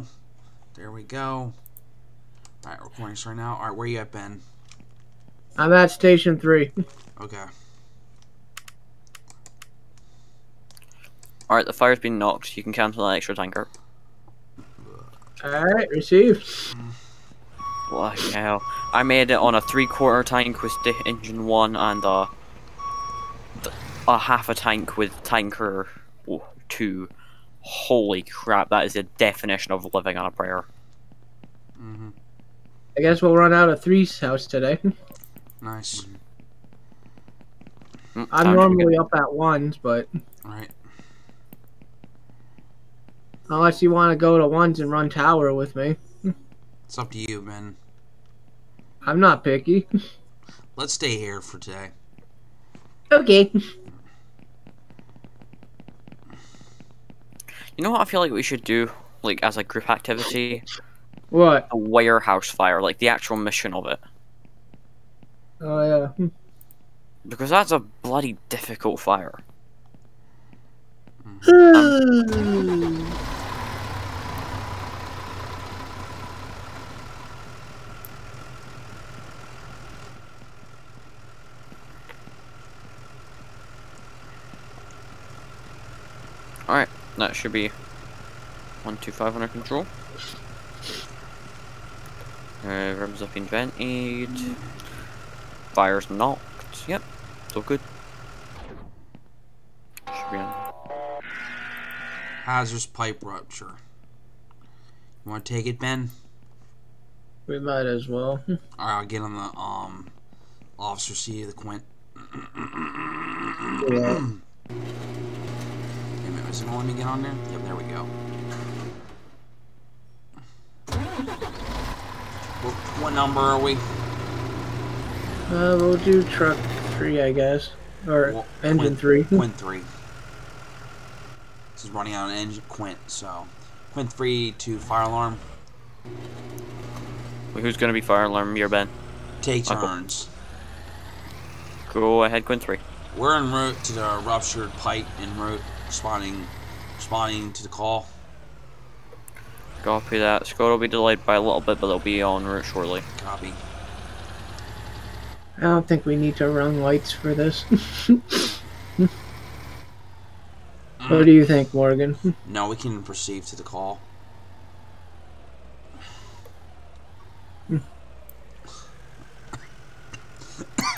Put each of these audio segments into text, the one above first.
go. There we go. Alright, recording right now. Alright, where you at, Ben? I'm at station three. Okay. Alright, the fire's been knocked. You can cancel that extra tanker. Alright, received. Bloody hell. I made it on a three quarter tank with the engine one and a, a half a tank with tanker oh, two. Holy crap, that is the definition of living on a prayer. Mm-hmm. I guess we'll run out of three's house today. Nice. Mm, I'm time normally up at ones, but Alright. unless you want to go to ones and run tower with me, It's up to you, man. I'm not picky. Let's stay here for today. Okay. You know what I feel like we should do, like as a group activity? What? A warehouse fire, like the actual mission of it. Oh yeah. Hmm. Because that's a bloody difficult fire. Hmm. Alright, that should be 125 under control. Uh, ribs up invented. Fire's knocked. Yep, so good. Should be on. Hazardous pipe rupture. You want to take it, Ben? we might as well. Alright, I'll get on the um officer seat of the Quint. Yeah. Wait a minute, is it gonna let me get on there? Yep, there we go. What, what number are we? Uh, we'll do truck three, I guess, or Well, engine Quint- three. Quint 3. This is running on engine Quint, so. Quint 3 to fire alarm. Wait, Who's gonna be fire alarm? Your Ben. Take Uncle. turns. Go ahead, Quint 3. We're en route to the ruptured pipe en route, responding, responding to the call. Copy that. Scott will be delayed by a little bit, but they'll be on route shortly. Copy. I don't think we need to run lights for this. what do you mm. think, Morgan? No, we can proceed to the call.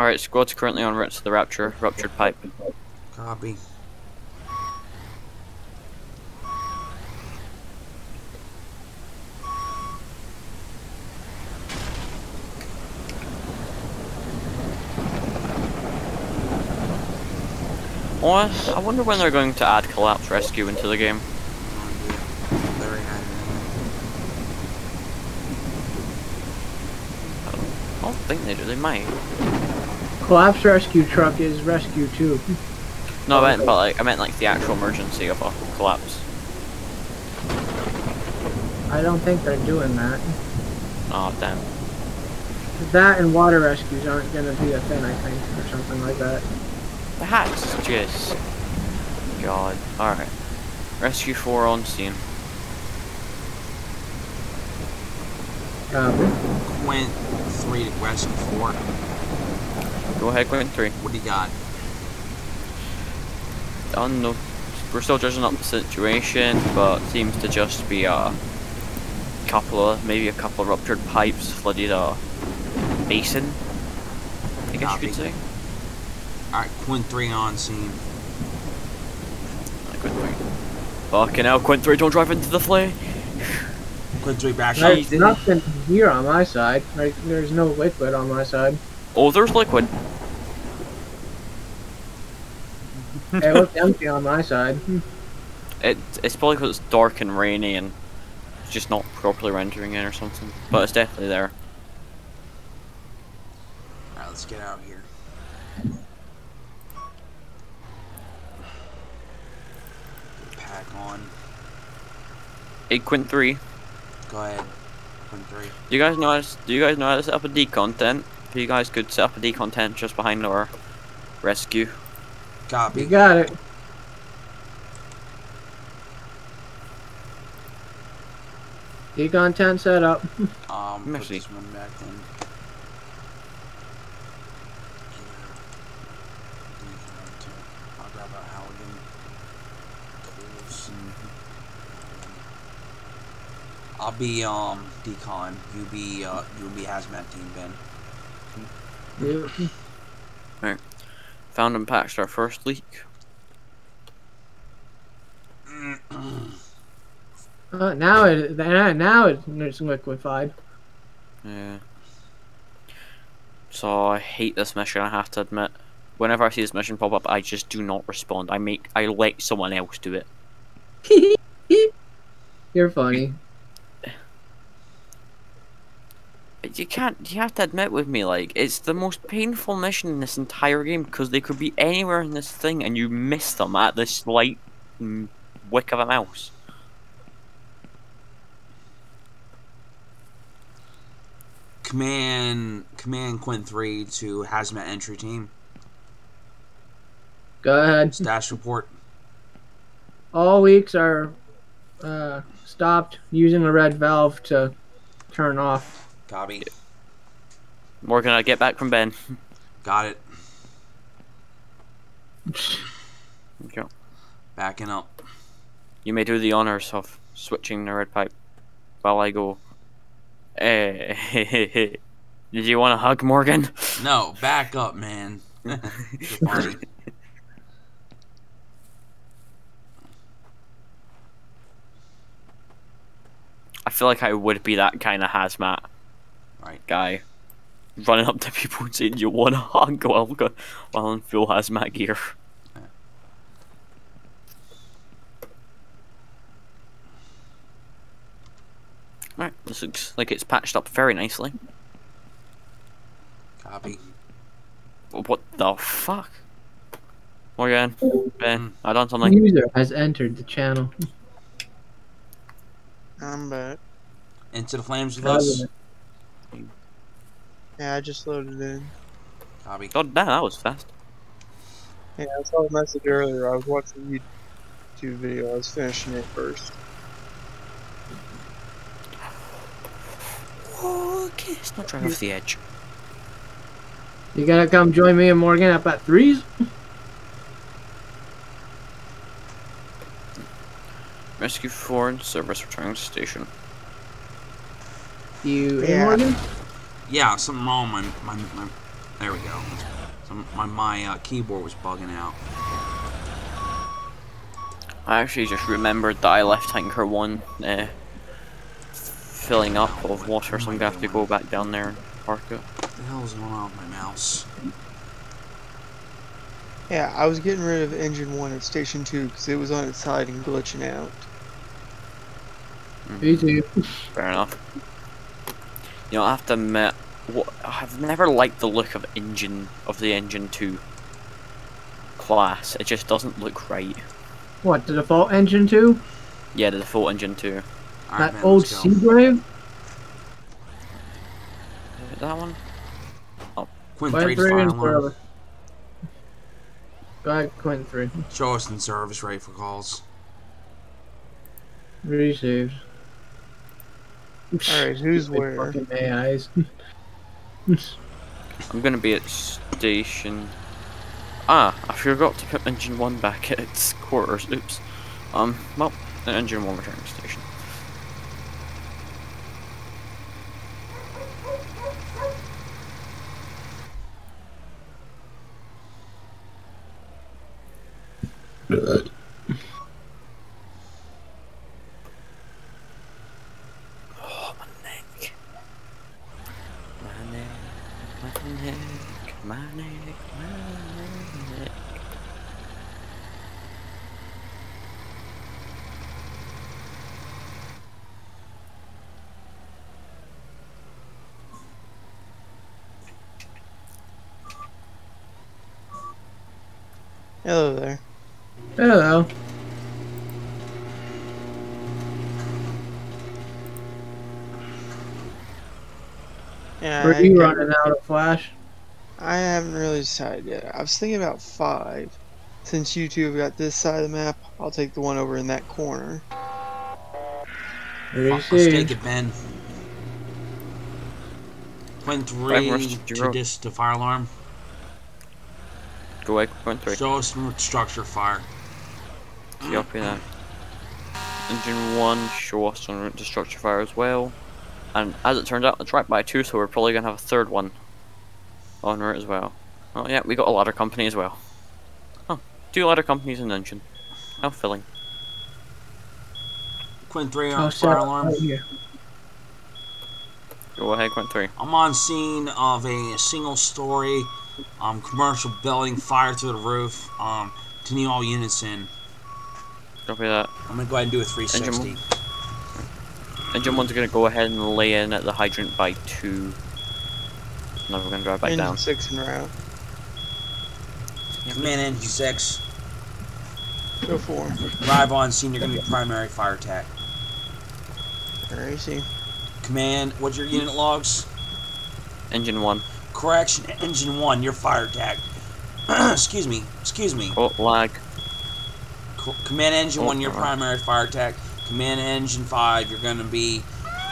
Alright, squad's currently on route to the Rapture, ruptured pipe. Copy. Oh, I wonder when they're going to add collapse rescue into the game. I don't think they do, they might. Collapse rescue truck is rescue too. No, I meant, but like, I meant like the actual emergency of a collapse. I don't think they're doing that. Oh, damn. That and water rescues aren't gonna be a thing, I think, or something like that. That's just... God. Alright. Rescue 4 on scene. Um, Quint 3 to Rescue 4. Go ahead, Quint 3. What do you got? Don't know. We're still judging up the situation, but seems to just be a couple of, maybe a couple of ruptured pipes flooded a basin. I guess Copy. you could say. Alright, Quint 3 on scene. Like Quint 3. Fucking hell, Quint 3, don't drive into the flame! Quint 3 back up. there's nothing here on my side. Like, there's no liquid on my side. Oh, there's liquid. It looked empty on my side. It it's probably because it's dark and rainy and it's just not properly rendering in or something. But it's definitely there. Alright, let's get out here. Get pack on. Hey, Quint three. Go ahead. Quint 3. Do you guys know? How to, do you guys know how to set up a decon tent? If you guys could set up a decon tent just behind our rescue. Copy. You got it. D content set up. Um, put Mercy. this one back in. I'll grab a Halligan. Tools. I'll be um decon. You be uh you be hazmat team Ben. You- Found and patched our first leak. Uh, now it now now it's liquefied. Yeah. So I hate this mission. I have to admit. Whenever I see this mission pop up, I just do not respond. I make I let someone else do it. You're funny. You can't. You have to admit with me, like it's the most painful mission in this entire game because they could be anywhere in this thing and you miss them at the slight mm, wick of a mouse. Command command Quint three to hazmat entry team. Go ahead. Stash report. All weeks are uh, stopped using the red valve to turn off. Copy. Morgan, I get back from Ben. Got it. Okay. Backing up. You may do the honors of switching the red pipe while I go. Eh, Did you want a hug, Morgan? No, back up, man. I feel like I would be that kind of hazmat Right. guy, running up to people and saying, "You want a hug?" While go- while in full hazmat gear. Right, this looks like it's patched up very nicely. Copy. What the fuck? Morgan, Ben, Mm. I done something. User has entered the channel. I'm back. Into the flames with us. Yeah, I just loaded in. Copy. Oh, God damn, that was fast. Yeah, I saw a message earlier. I was watching a YouTube video. I was finishing it first. Okay, it's not driving off the edge. You gotta come join me and Morgan up at threes. Rescue 4 and service returning to station. You Yeah. Morgan? Yeah, something wrong. with My my, my there we go. Some, my my uh, keyboard was bugging out. I actually just remembered that I left tanker 1 uh, filling up of water, so I'm gonna have to go back down there and park it. What the hell is going on with my mouse? Yeah, I was getting rid of engine one at station two because it was on its side and glitching out. Me too. Fair enough. You know, I have to admit, what, I've never liked the look of engine of the engine 2 class. It just doesn't look right. What, the default engine two? Yeah, the default engine 2. All right, that man, old let's go. Seagrave? That one? Oh. Quint Quint three to three fire and alarm. Go ahead, Quint three. Show us in service, ready for calls. Received. Alright, who's Big where? Fucking AIs. I'm gonna be at station. Ah, I forgot to put engine one back at its quarters. Oops. Um, well, the engine one returning station. Oh, manic, manic. Hello there. Hello. Yeah, Were you running out of flash? I haven't really decided yet. I was thinking about five. Since you two have got this side of the map, I'll take the one over in that corner. Let's take it, Ben. Three to Jiro? dis to fire alarm. Go away, point three. Show us some structure fire. Copy that. Engine one, show us on route to structure fire as well. And as it turns out, it's right by two, so we're probably gonna have a third one on route as well. Oh yeah, we got a ladder company as well. Oh, two ladder companies in engine. How filling. Quint 3 on sorry. fire alarm. Right here. Go ahead, Quint point three. I'm on scene of a single story um, commercial building, fire through the roof. Um, to need all units in. Copy that. I'm gonna go ahead and do a 360. Engine one's gonna go ahead and lay in at the hydrant by two. Now we're gonna drive back Engine down. six en route. Command engine six. Go for 'em. Arrive on scene. You're gonna be primary fire attack. Alright, see. Command. What's your unit logs? Engine one. Correction. Engine one. You're fire attack. excuse me. Excuse me. Oh, lag. Co- Command engine Oh, one. Your alright. primary fire attack. Command engine five. You're gonna be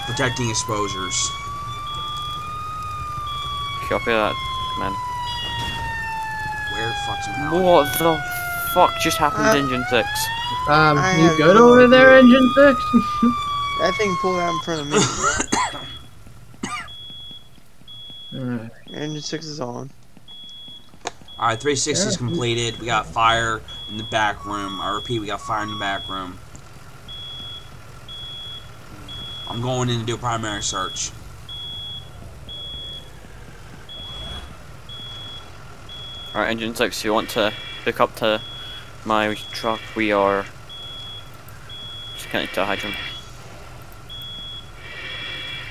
protecting exposures. Copy that, man. Where fucking hell? What the fuck just happened to Uh, engine six? Um, I you have good no over there, idea. Engine Six? That thing pulled out in front of me. Alright. Engine six is on. All right, 360 is Yeah. completed. We got fire in the back room. I repeat, we got fire in the back room. I'm going in to do a primary search. Alright, engine six, you want to pick up to my truck? We are just connected to a hydrant.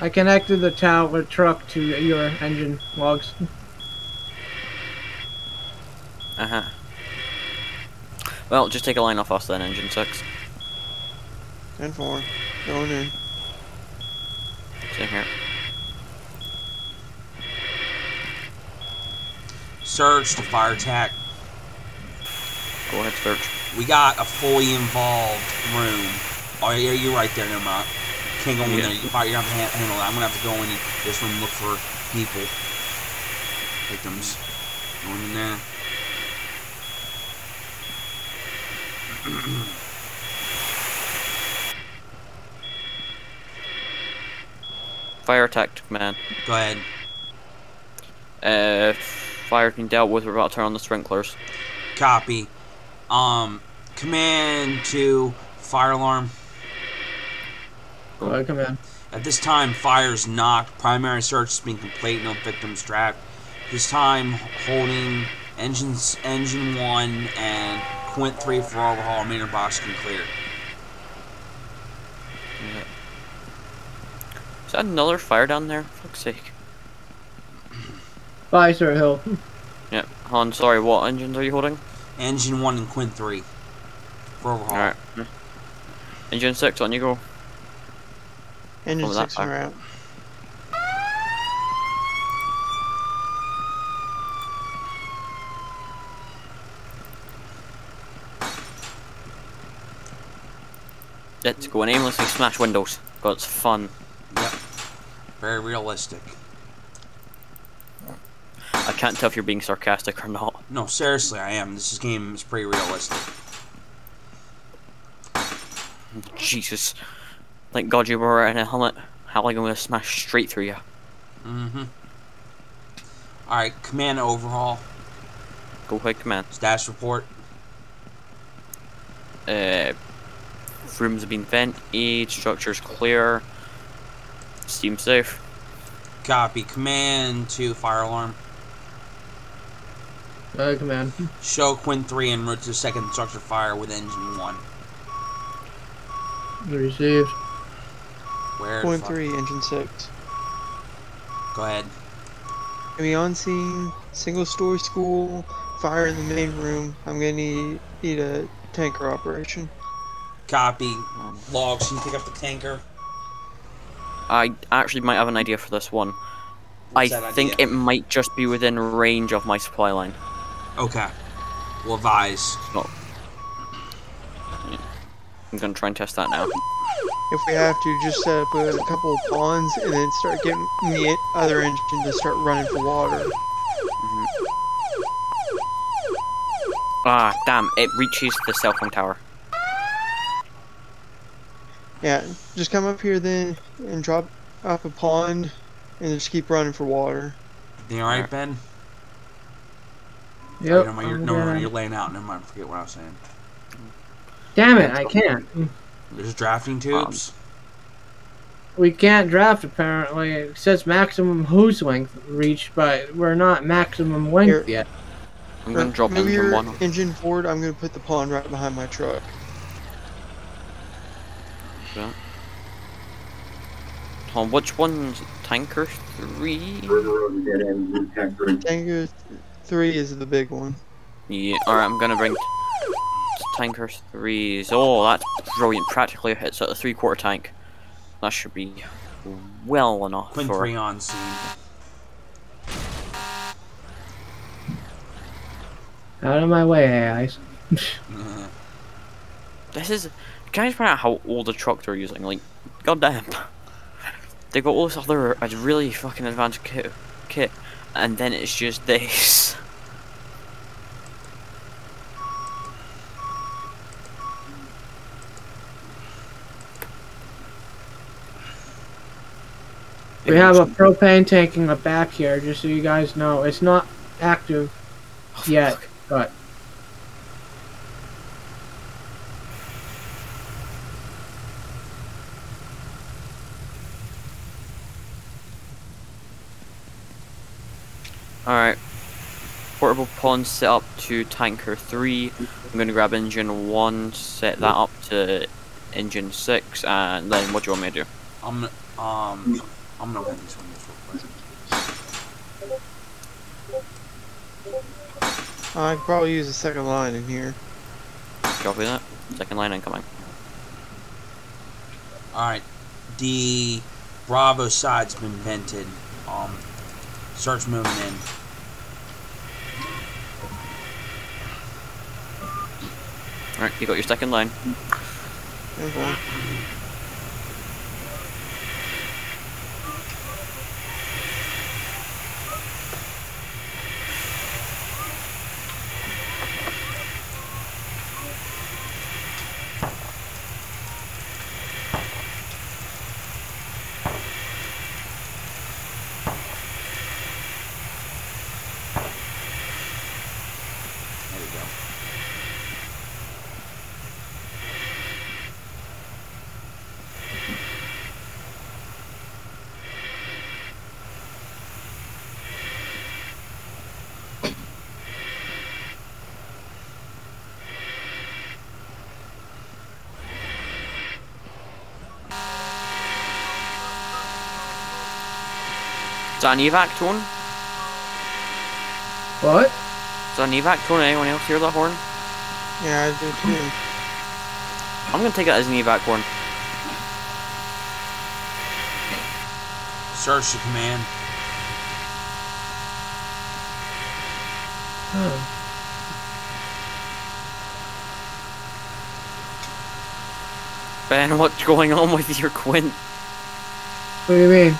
I connected the tower truck to your engine logs. Uh huh. Well, just take a line off us then, engine six. Ten four. Going in. Stay here. Search to fire attack. Go ahead, search. We got a fully involved room. Oh, yeah, you're right there, no matter. Can't go in Yeah. there. You're gonna have to handle that. I'm gonna have to go in this room and look for people. Victims. Going in there. Fire attack, man. Go ahead. Uh, fire's been dealt with. We're about to turn on the sprinklers. Copy. Um, command to fire alarm. Go ahead, come in. At this time, fire's knocked. Primary search has been complete. No victims trapped. This time, holding engines, engine one and Quint three for overhaul. Mainer box can clear. Is that another fire down there? For Fuck's sake. Bye, Sir Hill. yep. Han, sorry, what engines are you holding? Engine one and Quint three for overhaul. Alright. Engine 6, on you go. Engine Oh, six en fire. route. Let's go and aimlessly smash windows. God, it's fun. Yep. Very realistic. I can't tell if you're being sarcastic or not. No, seriously, I am. This game is pretty realistic. Jesus. Thank God you were wearing a helmet. How am I going to smash straight through you? Mm-hmm. All right, command overhaul. Go ahead, command. Status report. Uh, rooms have been vented, structures clear, steam safe. Copy. Command to fire alarm. Go ahead, come in. Show Quint 3 and route to second structure fire with engine 1. Received. Where? the Point fuck- three, engine six. Go ahead. Gonna on scene, single story school, fire in the main room. I'm gonna need, need a tanker operation. Copy. Logs, can you pick up the tanker? I actually might have an idea for this one. What's I think idea? it might just be within range of my supply line. Okay. We'll advise. I'm gonna try and test that now. If we have to, just set up a couple of ponds and then start getting the other engine to start running for water. Ah, damn! It reaches the cell phone tower. Yeah, just come up here then and drop off a pond and just keep running for water. You alright, Ben? Yep. Oh, no, you're, I'm no, no, you're laying out. Never mind. Forget what I was saying. Damn it! I can't. There's drafting um, tubes. We can't draft apparently. It says maximum hose length reached, but we're not maximum length Here. yet. I'm gonna drop move into your one. engine forward. I'm gonna put the pond right behind my truck. Hold on, which one's tanker three? Tanker th- three is the big one. Yeah. Alright, I'm gonna bring t- tanker threes. Oh, that's brilliant! Practically hits at a three-quarter tank. That should be well enough Quint for. 3 on scene. Out of my way, AIs. This is. Can I just find out how old the truck they're using? Like, goddamn. They got all this other really fucking advanced kit, kit, and then it's just this. We have a propane tank in the back here, just so you guys know. It's not active Oh, yet, fuck. but Alright. Portable pond set up to tanker 3. I'm gonna grab engine 1, set that up to engine 6, and then what do you want me to do? I'm um, I'm gonna open these windows real quick. I could probably use a second line in here. Copy that. Second line incoming. Alright. The Bravo side's been vented. Um, starts moving in. Alright, you got your second line. Okay. Is that an evac tone? what? Is that an evac tone? Eh? Anyone else hear that horn? Yeah, I do too. I'm gonna take it as an evac horn. Search the command. Oh. Ben, what's going on with your Quint? What do you mean?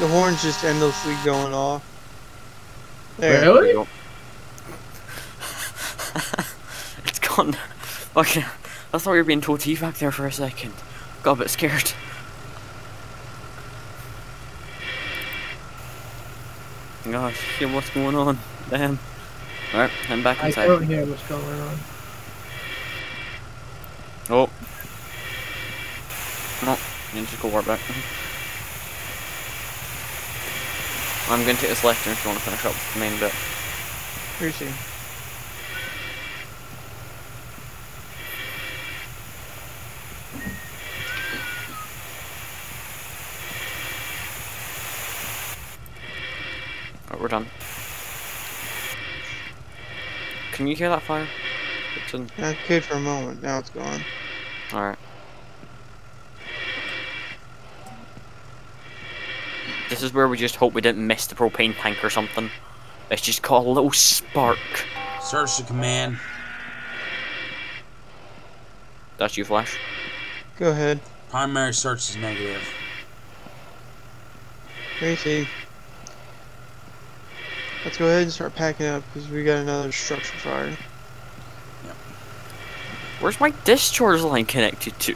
The horn's just endlessly going off. There. There Really? go. it's gone. Okay, I thought you were being told evac there for a second. Got a bit scared. Gosh, shit, what's going on? Damn. Alright, I'm back inside. I inside. don't hear what's going on. Oh. No, you just go war back. I'm going to take this left turn if you want to finish up the main bit. Appreciate it. Alright, we're done. Can you hear that fire? It's in. I could for a moment. Now it's gone. Alright. This is where we just hope we didn't miss the propane tank or something. It's just got a little spark. Search the command. That's you, Flash. Go ahead. Primary search is negative. Crazy. Let's go ahead and start packing up because we got another structure fire. Yep. Where's my discharge line connected to?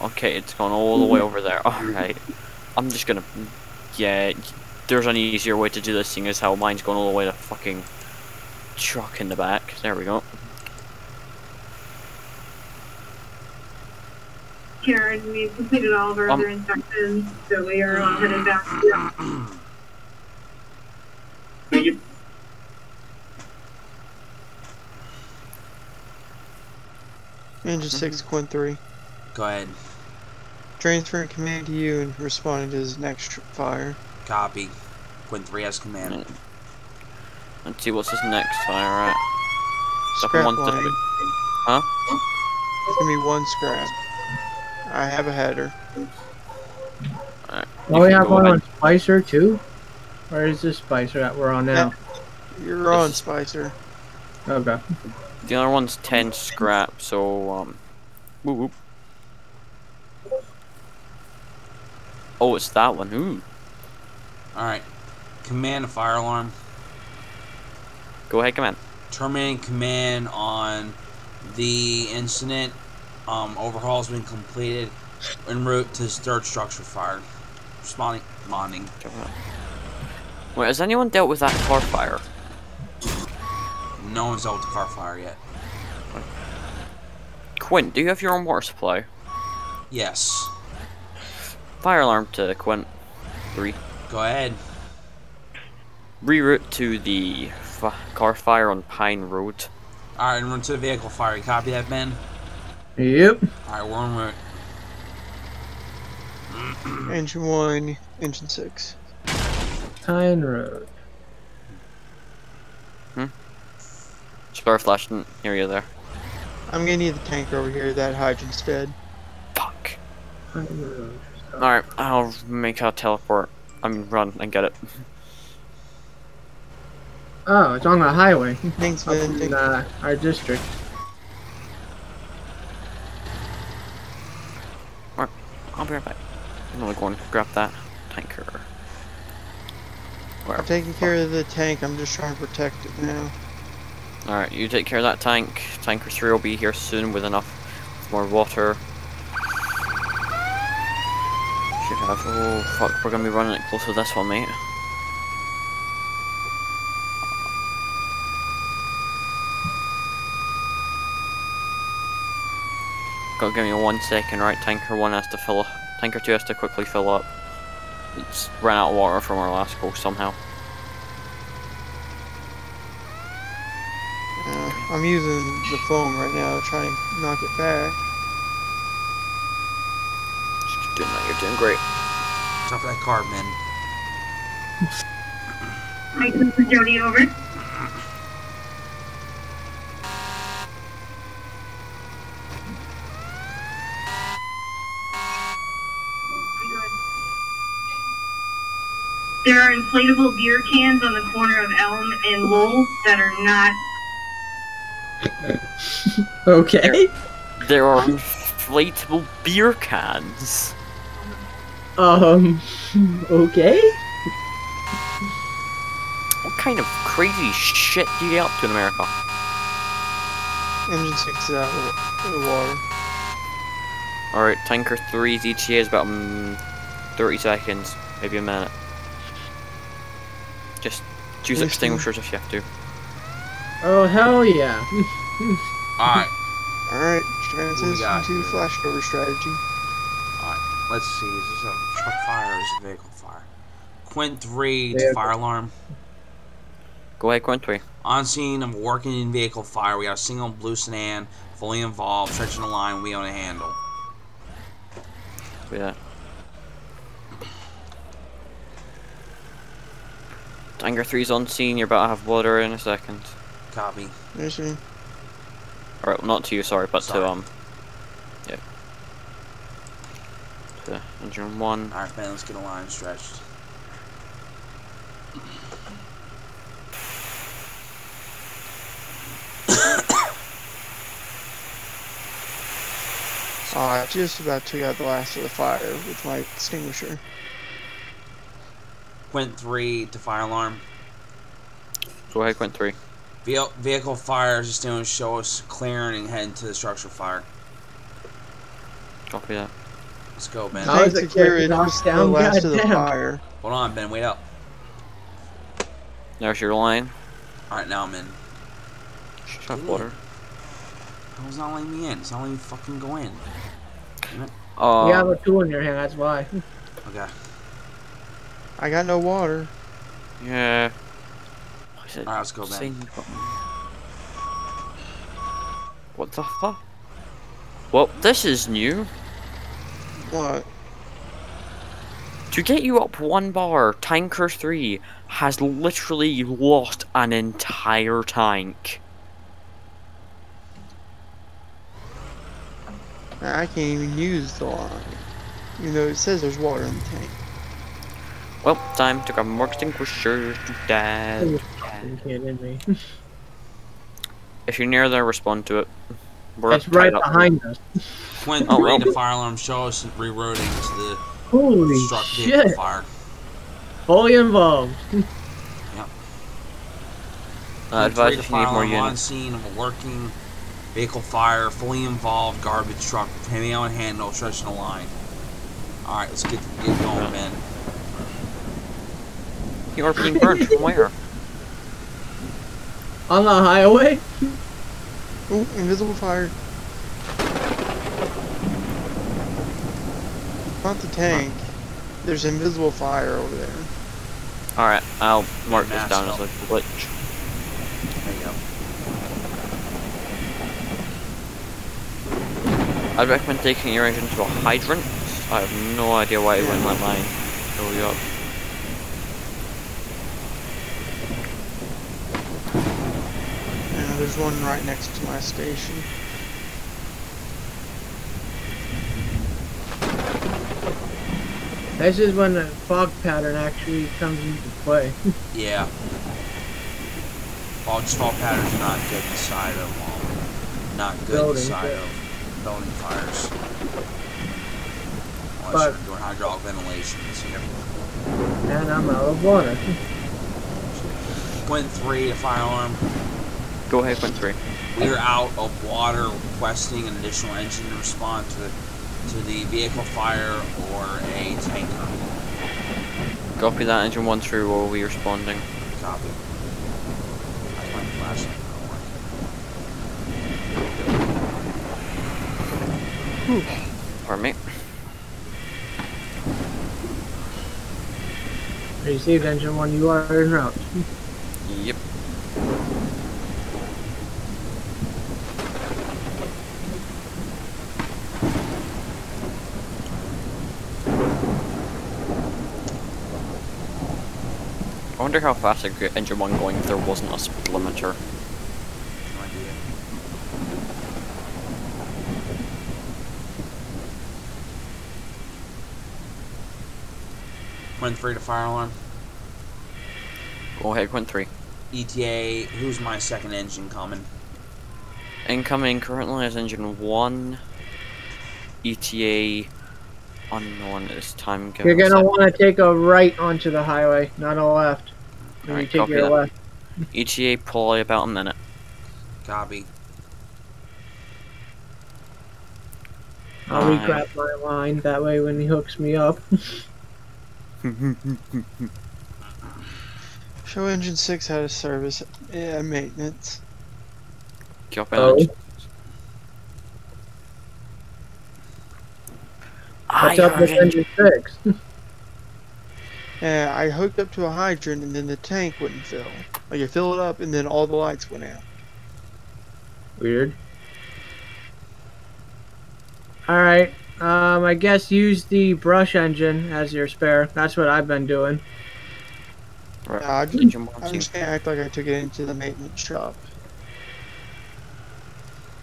Okay, it's gone all the way over there. Alright. I'm just gonna... Yeah, there's an easier way to do this thing is how mine's gone all the way to fucking truck in the back. There we go. Karen, we've completed all of our Um, other inspections, so we are all headed back. Thank you. Engine 6, Quint 3. Go ahead. Transferring command to you and responding to his next fire. Copy. Quint 3 has command. Let's see what's his next fire at. Second Scrap one's line. the- Huh? It's gonna be one scrap. I have a header. Alright. Oh, we have one ahead. on Spicer too? Where is this Spicer that we're on now? You're on, This- Spicer. Okay. The other one's 10 scrap, so, um. Whoop whoop. Oh, it's that one. Ooh. Alright. Command a fire alarm. Go ahead, come in. Terminating command on the incident. Um, overhaul has been completed. En route to third structure fire. Responding. Responding. Wait, has anyone dealt with that car fire? No one's dealt with the car fire yet. Quint, do you have your own water supply? Yes. Fire alarm to Quint. Three. Go ahead. Reroute to the f- car fire on Pine Road. Alright, en route to the vehicle fire. You copy that, Ben? Yep. Alright, we're en route. Engine 1, engine 6. Pine Road. Hmm? Spare flash didn't hear you there. I'm gonna need the tanker over here, that hydrant's dead. Fuck. Tyne Road. Alright, I'll make a teleport. I mean, run and get it. Oh, it's on the highway. Thanks, Up man. in uh, our district. I'll be right back. I'm gonna go and grab that tanker. Where? I'm taking care of the tank, I'm just trying to protect it now. Alright, you take care of that tank. Tanker 3 will be here soon with enough more water. Should have. Oh, fuck, we're gonna be running it close with this one, mate. Gotta give me one second, right? Tanker 1 has to fill up. Tanker 2 has to quickly fill up. It's ran out of water from our last go somehow. Uh, I'm using the foam right now to try and knock it back. Just doing that, you're doing great. Top of that car, man. Hi, this is Jody, over. There are inflatable beer cans on the corner of Elm and Lowell that are not. Okay. There are inflatable beer cans. Um. Okay. What kind of crazy shit do you get up to in America? Engine 6 is out of the water. Alright, tanker 3's ETA is about mm, 30 seconds, maybe a minute. Just choose Listen. extinguishers if you have to. Oh hell yeah. Alright, Alright, we transition to here? flashover strategy. alright. Let's see. Is this a truck fire or is a vehicle fire? Quint 3 to Vehicle. fire alarm. Go ahead, Quint 3. On scene of working in vehicle fire. We got a single blue sedan fully involved, stretching the line, we on a handle. Yeah. Tanker 3's on scene, you're about to have water in a second. Copy. There's me. Alright, not to you, sorry, but Sorry. to, um... Yeah. To engine 1. Alright, man, let's get a line stretched. Oh, I just about took out the last of the fire with my extinguisher. Quint 3 to fire alarm. Go ahead, Quint 3. Vehicle, vehicle fire is to show us clearing and heading to the structure fire. Copy that. Let's go, Ben. That was Tank a security quick was the last of the goddamn. fire. Hold on, Ben. Wait up. There's your line. Alright, now I'm in. Shut up, Ooh. water. It's not letting me in. It's not letting me fucking go in. Uh, you have a tool in your hand, that's why. Okay. I got no water. yeah. Why is it Alright, let's go, Ben. saying What the fuck? Well, this is new. What? To get you up one bar, Tanker 3 has literally lost an entire tank. I can't even use the line. Even though it says there's water in the tank. Well, time to grab more extinguishers to dad. You kidding me? If you're near there, respond to it. We're It's right tied up. behind us. Quint Oh, 3 well. to fire alarm. Show us rerouting to the Holy struck vehicle shit! fire. Fully involved. Uh, Quint 3 advise to if you fire need more alarm on scene of a working vehicle fire, fully involved garbage truck with handing on handle, stretching the line. Alright, let's get, get going, man. You are being burned from where? On the highway? Oh, invisible fire. Not the tank. There's invisible fire over there. Alright, I'll mark this down as a glitch. There you go. I'd recommend taking your engine to a hydrant. I have no idea why it wouldn't let mine fill you up. Yeah, there's one right next to my station. This is when the fog pattern actually comes into play. Yeah. Fog, fog patterns are not good inside of, not good Buildings, inside yeah. of building fires. Unless But- you're doing hydraulic ventilation. So you And I'm out of water. Quint 3 to fire alarm. Go ahead, Quint 3. We are out of water requesting an additional engine to respond to the, to the vehicle fire or a tanker. Copy that engine 1 through or we responding. Copy. That's my. Pardon me. Received engine one, you are en route. Yep. Wonder how fast I'd get engine 1 going if there wasn't a speed limiter. No idea. Quint 3 to fire alarm. Go ahead, Quint 3. ETA, who's my second engine coming? Incoming currently is engine 1. ETA unknown at this time. Give You're gonna want to take a right onto the highway, not a left. All right, copy that. ETA probably about a minute. Copy. I'll regrab my line, that way when he hooks me up. Show engine 6 how to service yeah, maintenance. Copy oh. What's up with engine 6? and I hooked up to a hydrant and then the tank wouldn't fill. Like it up and then all the lights went out. Weird. Alright, um, I guess use the brush engine as your spare. That's what I've been doing. Right. I, just, I just can't act like I took it into the maintenance shop.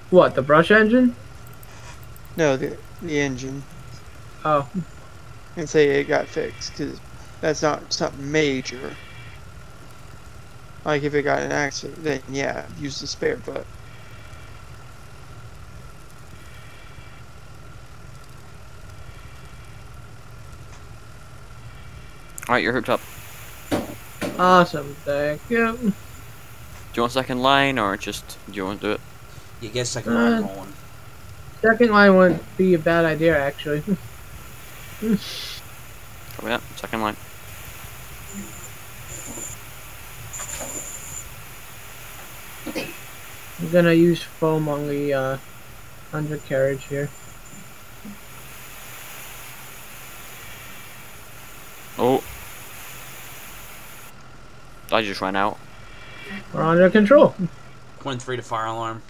What, the brush engine? No, the, the engine. Oh. And say it got fixed because that's not something major. Like if it got an accident, then yeah, use the spare. But Alright, you're hooked up. awesome. Thank you. Do you want second line or just do you want to do it? You get second line Uh, rolling. Second line wouldn't be a bad idea, actually. Copy that. Second line. I'm gonna use foam on the uh, undercarriage here. Oh. I just ran out. We're under control. Quint three to fire alarm.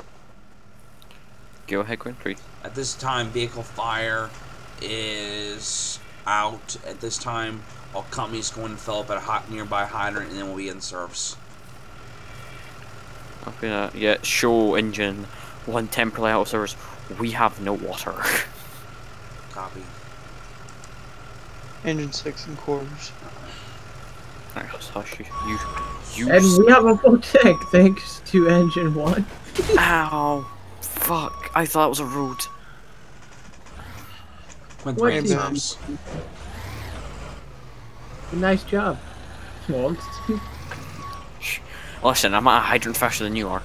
Go ahead, Quint. Three. At this time, vehicle fire is out. At this time, all companies going to fill up at a hot nearby hydrant, and then we'll be in service. Okay, uh, yeah, show engine one temporarily out of service. We have no water. Copy. engine six and quarters. Alright, hush you. You. You. And we have a full tank thanks to engine one. Ow! Fuck! I thought it was a road. Quint What three in is- service. Nice job. Well, Listen, I'm at a hydrant faster than you are.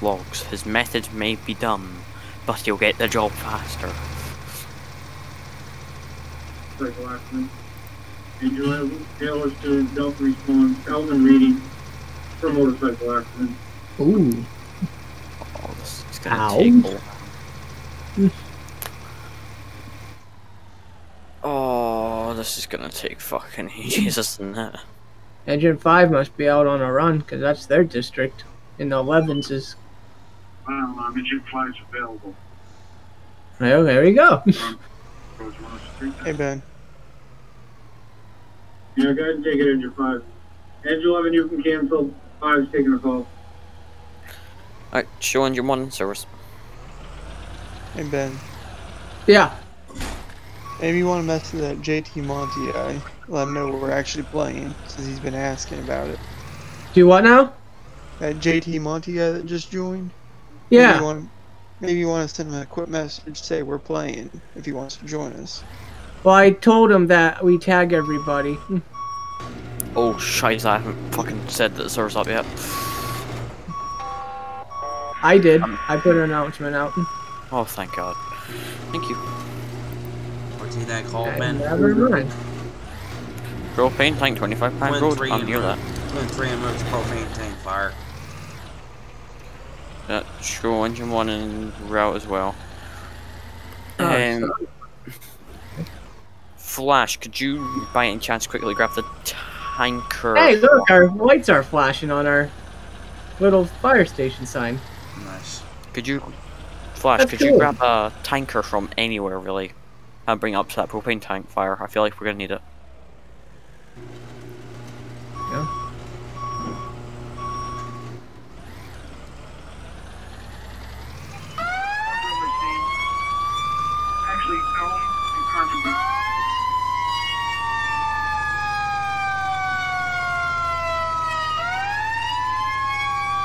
Logs. His methods may be dumb, but he'll get the job faster. motorcycle accident. Angel Taylor to Delta response, Elvin reading for motorcycle accident. ooh. Oh, this is gonna Ow. take a while. Oh, this is gonna take fucking ages, isn't it? Engine five must be out on a run because that's their district. And the 11s is. Wow, um, engine flight is available. Well, there we go. Goes one. Hey Ben, Yeah, go ahead and take it, engine five. Engine 11, you can cancel. Five's taking a call. Alright, show engine one in service. hey Ben. yeah. Maybe you want to mess with that JT Monty guy. Let him know we're actually playing, since he's been asking about it. Do what now? That JT Monty guy that just joined. Maybe Yeah. you want, maybe you want to send him a quick message, say we're playing, if he wants to join us. Well, I told him that we tag everybody. Oh, shite, I haven't fucking said that the server's up yet. I did. Um, I put an announcement out. Oh, thank god. Thank you. What did that call, And Ben? Never mind. Propane tank, 25 pound road. I'm and near that. Quint three and moves propane tank fire. Yeah, show engine one and route as well. Oh, Um, Flash, could you by any chance quickly grab the tanker? Hey, look, our lights are flashing on our little fire station sign. Nice. Could you, Flash, That's could you grab a tanker from anywhere really, and bring it up to that propane tank fire? I feel like we're gonna need it. Actually, Elm.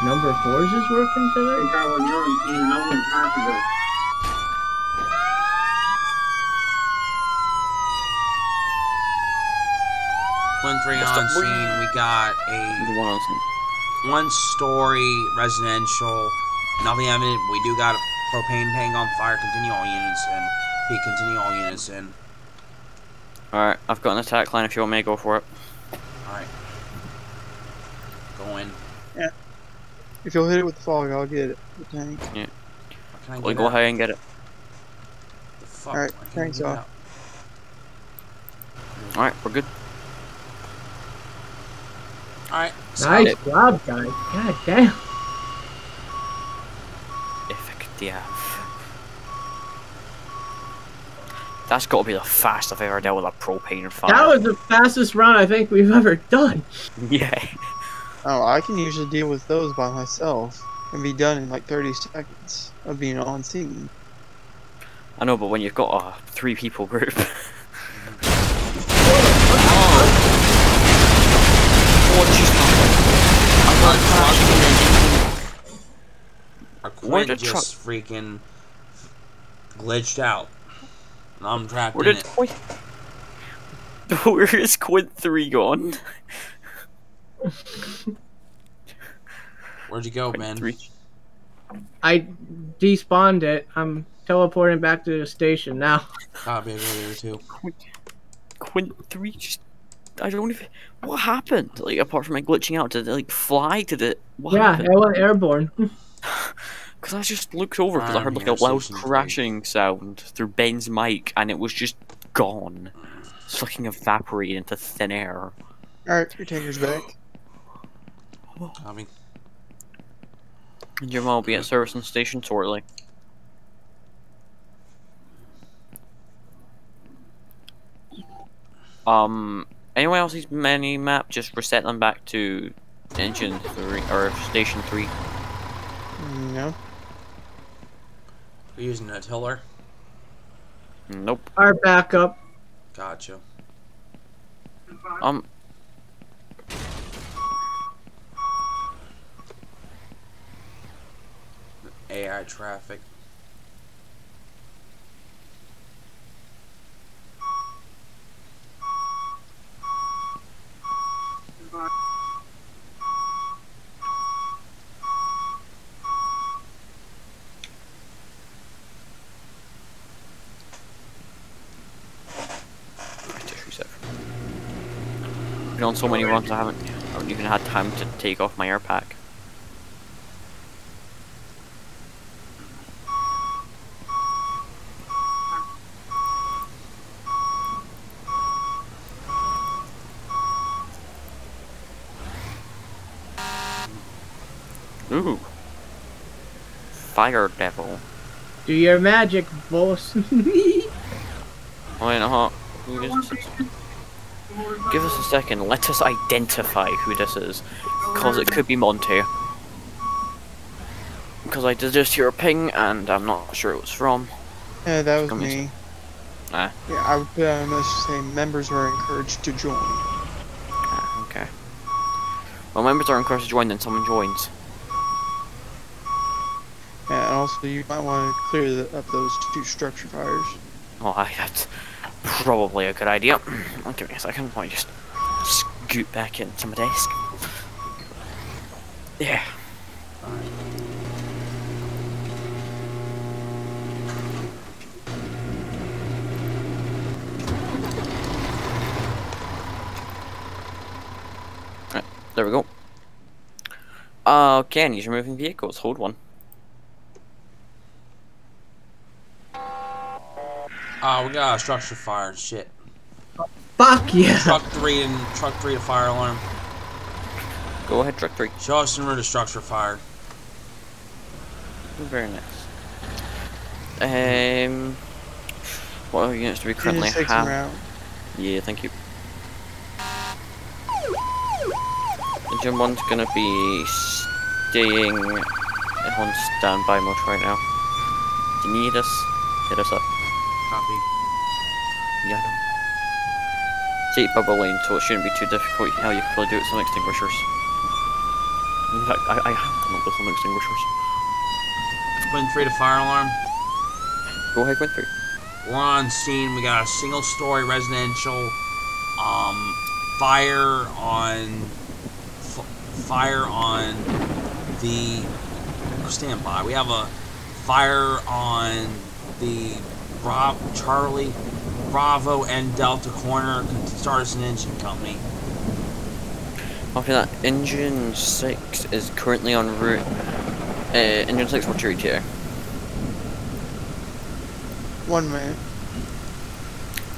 Number fours is working Hey, today? Kyle, you're on scene. Elm Carpenter. Quint three Just on a- scene. We got a one, on one story residential. Nothing evident. We do got a propane tank on fire. Continue all units in. He continue all units in. Alright, I've got an attack line if you want me to go for it. Alright. Go in. Yeah. If you'll hit it with the fog, I'll get it. The tank. Can I Well, go out? ahead and get it. Alright, I can't thanks, get off. Alright, we're good. Alright. Nice job, guys. God damn. Effective. That's got to be the fastest I've ever dealt with a propane fire. That was the fastest run I think we've ever done. yeah. Oh, I can usually deal with those by myself and be done in like 30 seconds of being on scene. I know, but when you've got a three people group. what just happened? Our Where Quint did truck- just freaking glitched out. And I'm trapped Where in did it. wait, Where is Quint three gone? Where'd you go, Quint Ben? three. I despawned it. I'm teleporting back to the station now. Copy, I go there too. Quint three just. I don't even. What happened? Like apart from it glitching out, did it like fly? Did it? What yeah, happened? it was airborne. Because I just looked over because I heard like a loud station three. crashing sound through Ben's mic, and it was just gone, fucking evaporated into thin air. Alright, your tanker's back. Copy. And your mom will be at service and station shortly. Um, anyone else's mini map? Just reset them back to engine three or station three. No. We're using a tiller. Nope. Our backup. Gotcha. Um, AI traffic. just reset. So many runs, I haven't, I haven't even had time to take off my air pack. Ooh. Fire Devil. Do your magic, boss. A huh? Who is? Give us a second. Let us identify who this is, because it could be Monty. Because I did just hear a ping, and I'm not sure it was from. Yeah, that was Come me. here. Ah. Yeah, I would put out a message saying members are encouraged to join. Ah, okay. Well, members are encouraged to join, then someone joins. Yeah, and also you might want to clear the, up those two structure fires. Oh, I, that's probably a good idea. I'll give me a second. Me just scoot back into my desk. Yeah. Right, there we go. Uh, okay, and use removing vehicles. Hold one. Ah, we got a structure fire. Shit. Fuck yeah. Truck three and truck three to fire alarm. Go ahead, truck three. Show us in route of structure fire. Very nice. Um, what are units do we currently Just take have? out. Yeah, thank you. Engine one's gonna be staying on standby mode right now. Do you need us? Hit us up. Copy. Yeah, I know. It's bubble lane, so it shouldn't be too difficult. Hell, you could probably do it with some extinguishers. In fact, I, I have done it with some extinguishers. Twin three to fire alarm. Go ahead, Winfrey. We're on scene. We got a single story residential. Um, fire on. F- fire on the. Stand by. We have a fire on the Bra- Charlie Bravo and Delta corner. Stars and Engine Company. After that, engine 6 is currently en route. Uh, engine 6, what's your ETA? One minute.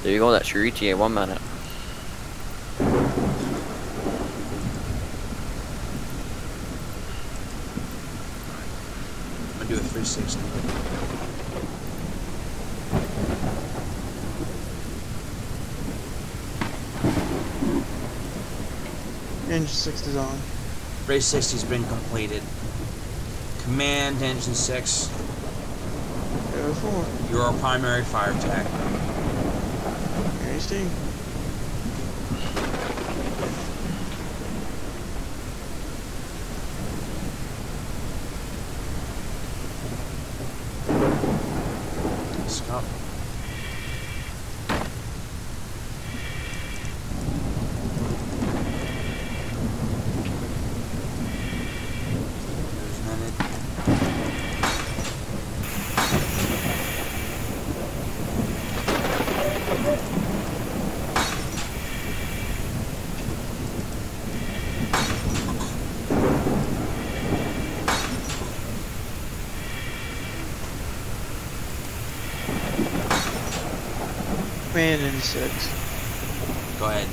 There you go, that's your ETA, one minute. I'm gonna do a 360. Engine 6 is on. Race 60's been completed. Command Engine 6, Go for it. you're our primary fire tech. Here you see. Scott. There's Nenad. Command Engine 6. Go ahead.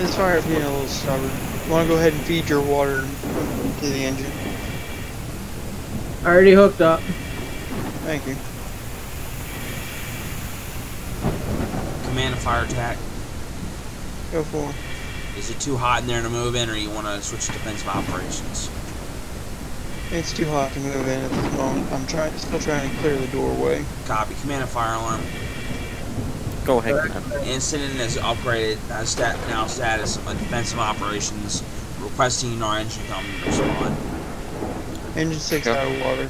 This fire's being a little stubborn. You want to go ahead and feed your water to the engine? Already hooked up. Thank you. Command a fire attack. Go for it. Is it too hot in there to move in, or you want to switch to defensive operations? It's too hot to move in at this moment. I'm trying, still trying to clear the doorway. Copy. Command a fire alarm. Go ahead, Command. Incident is upgraded. Has stat now status of defensive operations. Requesting our engine company to respond. Engine 6 Okay. out of water.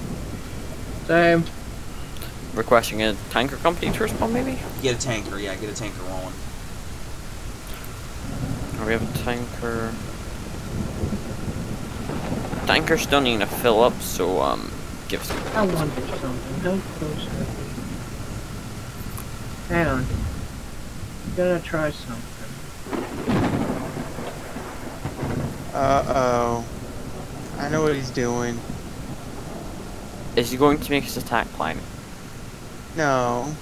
Same. Requesting a tanker company to respond, maybe? Get a tanker. Yeah, get a tanker rolling. We have a tanker. Tanker's still needing to fill up, so um, give us. I wonder something. Don't close are we? Hang on. Gonna try something. Uh oh. I know what he's doing. Is he going to make his attack plan? No.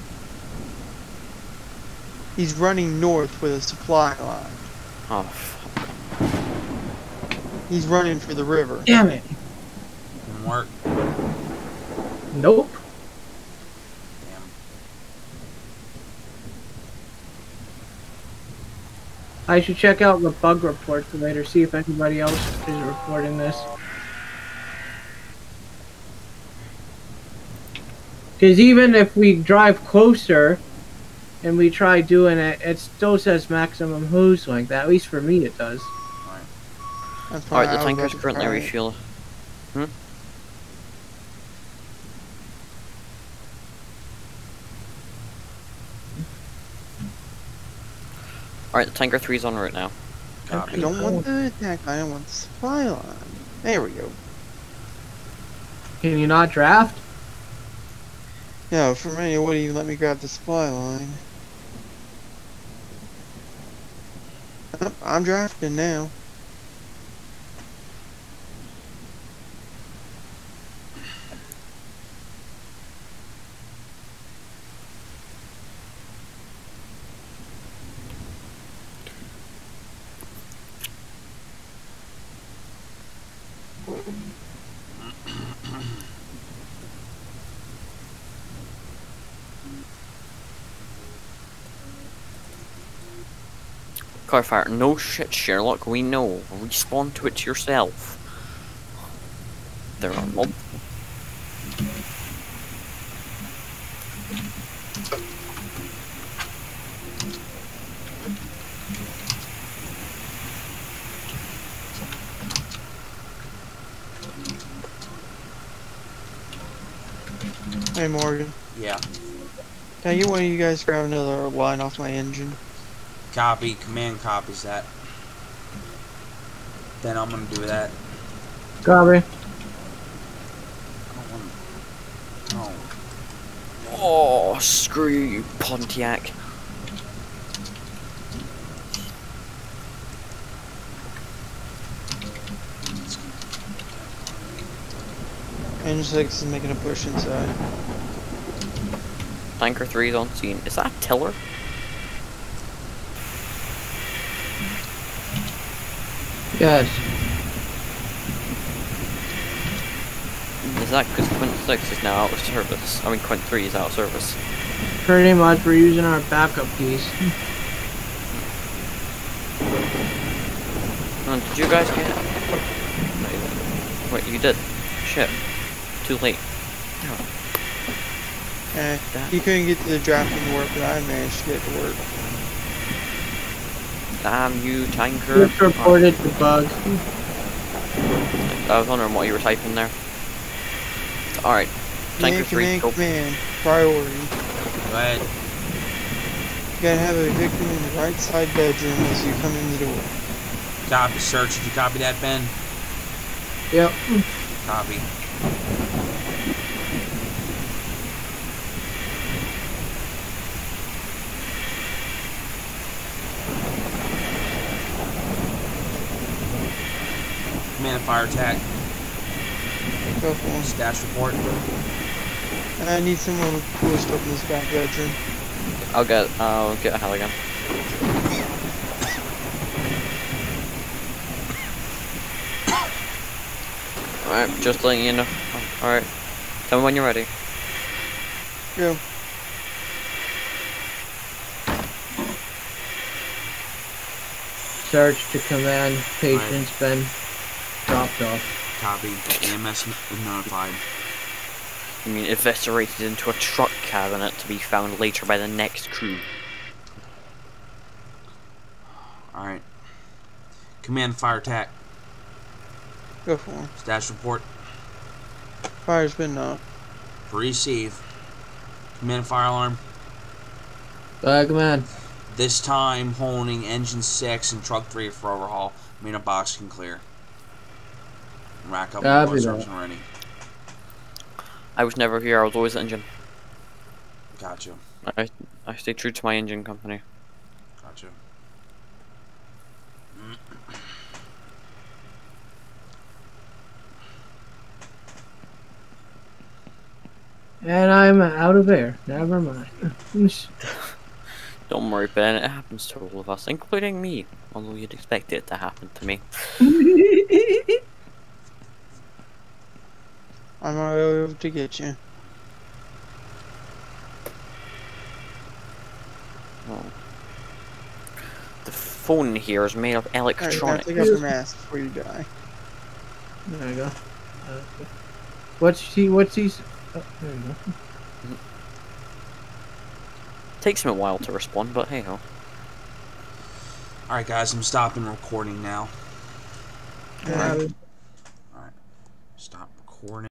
He's running north with a supply line. Oh, fuck. He's running for the river. Damn it. Didn't work. Nope. Damn. I should check out the bug report to later, see if anybody else is reporting this. Because even if we drive closer and we try doing it, it still says maximum hose like that. At least for me, it does. Alright, the was tanker's currently try refueled. Hmm? Alright, the tanker 3's on route now. I don't want the attack I don't want the supply line. There we go. Can you not draft? Yeah, for me, what do you let me grab the supply line? Oh, I'm drafting now. Carfire, no shit, Sherlock, we know. Respond to it yourself. There are mul- Hey Morgan, Yeah. can get one of you guys grab another line off my engine? Copy. Command copies that. Then I'm gonna do that. Copy. I don't want. Oh. Oh, screw you, Pontiac. Engine 6 is making a push inside. Tanker 3 is on scene. Is that Tiller? Yes. Is that because Quint 6 is now out of service? I mean, Quint 3 is out of service. Pretty much, we're using our backup piece. on, did you guys get? No, you didn't. Wait, you did. Shit. Too late. Eh, That- he couldn't get to the drafting to work, but I managed to get to work. Damn you, tanker. Just reported the bug. I was wondering what you were typing there. Alright. Tanker Command, 3, command, go. command. Priority. Go ahead. You gotta have a victim in the right side bedroom as you come in the door. Copy. Search. Did you copy that, Ben? Yep. Copy. Fire attack. Go for him. Stash report. And I need someone with cool stuff in this back bedroom. I'll get, I'll get a Halligan. Alright, just letting you know. Alright. Tell me when you're ready. Go. Search to command. Patient's been dropped off. Copy. EMS n- notified. I mean, eviscerated into a truck cabinet to be found later by the next crew. Alright. Command fire attack. Go for him. Stash report. Fire's been knocked. Receive. Command fire alarm. Uh, command. This time holding engine 6 and truck 3 for overhaul. Main box can clear. Rack up Copy more that. ready. I was never here, I was always engine. Gotcha. I, I stay true to my engine company. Gotcha. And I'm out of air. Never mind. Don't worry, Ben, it happens to all of us, including me. Although you'd expect it to happen to me. I'm on my way over to get you. The phone here is made of Alright, now electronics. take off your mask before you die. There you go. Uh, what's he? What's he? Oh, there you go. Takes him a while to respond, but hey ho. Alright, guys, I'm stopping recording now. Alright. Uh, Stop recording.